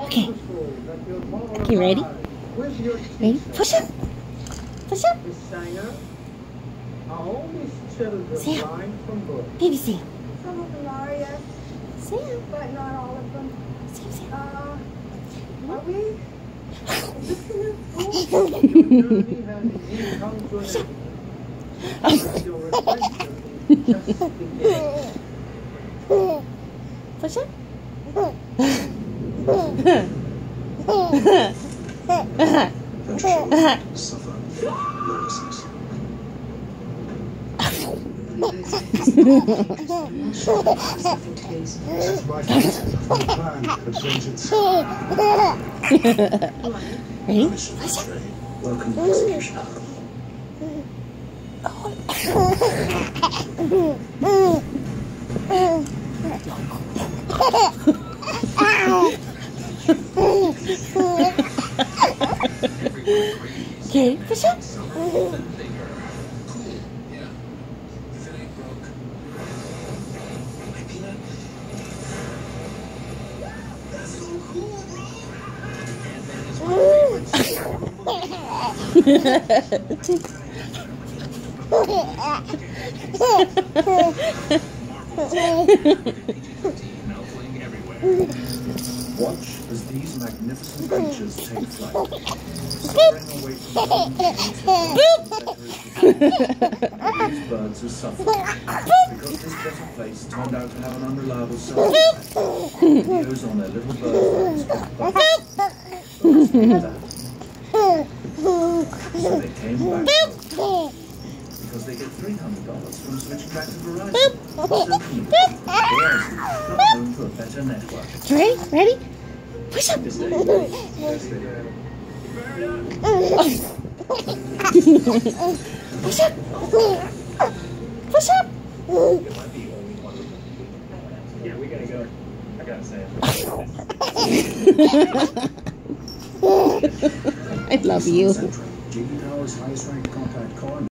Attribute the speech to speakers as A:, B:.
A: Okay. Okay, ready? Ready? Push up. Push up. Sam. Baby Sam.
B: Some of them are, yes,
A: Sam.
B: but not all of them.
A: Sam, Sam.
B: Uh, are we?
C: Just beginning.
A: Push up.
D: Welcome to execution.
A: Okay, push mm-hmm. up.
D: Watch as these magnificent creatures take flight. Soaring away from home, these birds are suffering because this better place turned out to have an unreliable service. Videos on their little bird bug So they came back. Because they get $300 from switching back to Verizon. So cute. Verizon, come home to a better network.
A: Ready? Ready? Push up.
D: This day, yes, they do.
A: Push up. Push up.
D: Yeah, we gotta go. I gotta say
A: I love you.